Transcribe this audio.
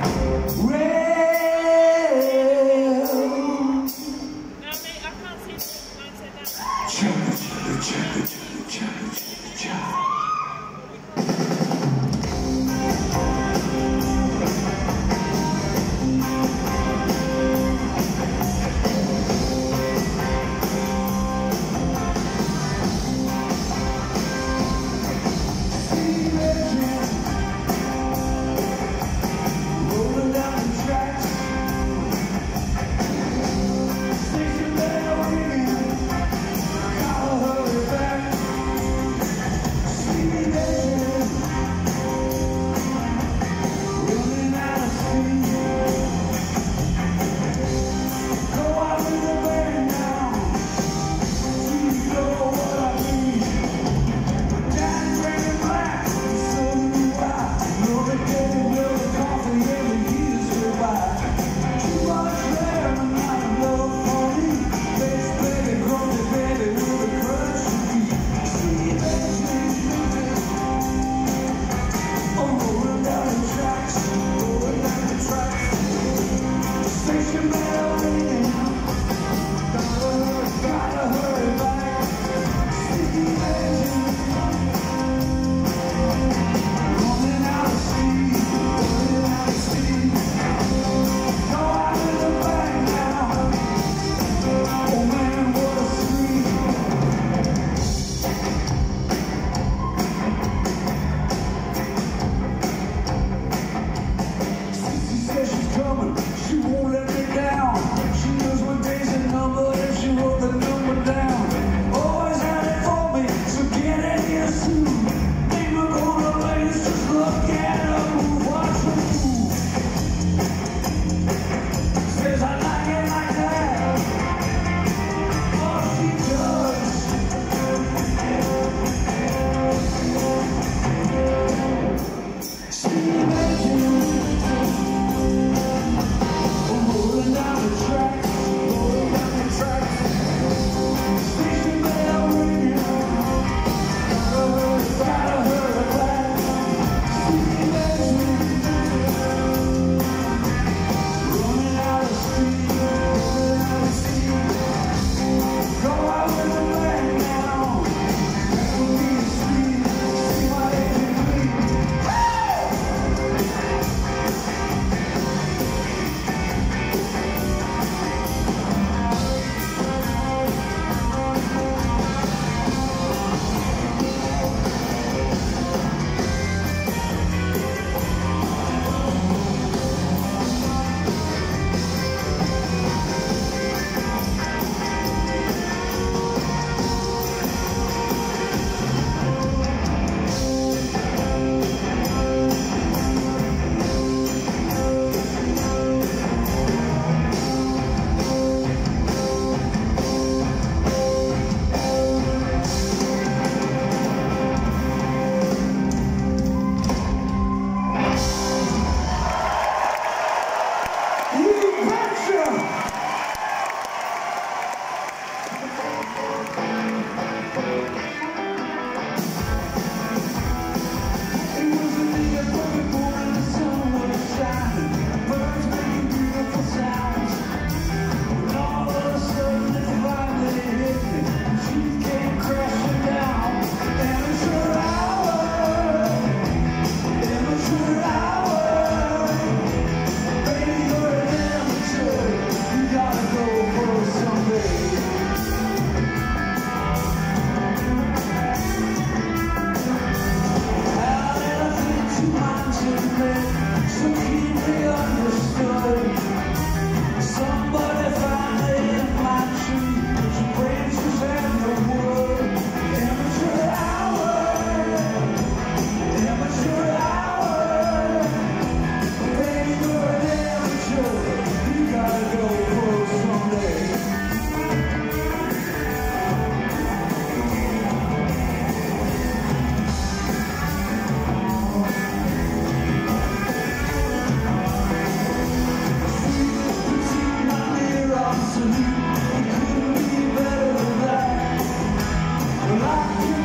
Red Bye.